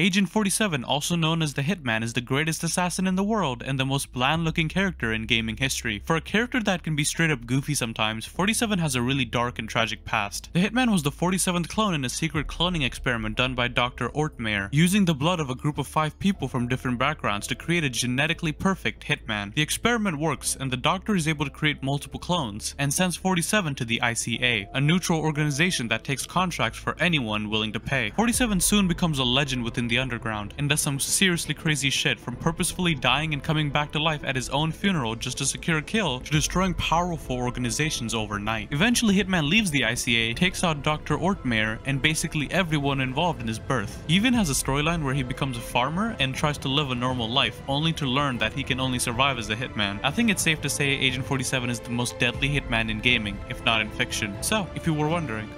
Agent 47, also known as the Hitman, is the greatest assassin in the world and the most bland looking character in gaming history. For a character that can be straight up goofy sometimes, 47 has a really dark and tragic past. The Hitman was the 47th clone in a secret cloning experiment done by Dr. Ort-Meyer, using the blood of a group of five people from different backgrounds to create a genetically perfect Hitman. The experiment works and the doctor is able to create multiple clones and sends 47 to the ICA, a neutral organization that takes contracts for anyone willing to pay. 47 soon becomes a legend within the underground and does some seriously crazy shit from purposefully dying and coming back to life at his own funeral just to secure a kill to destroying powerful organizations overnight. Eventually Hitman leaves the ICA, takes out Dr. Ort-Meyer and basically everyone involved in his birth. He even has a storyline where he becomes a farmer and tries to live a normal life only to learn that he can only survive as a hitman. I think it's safe to say Agent 47 is the most deadly hitman in gaming, if not in fiction. So, if you were wondering.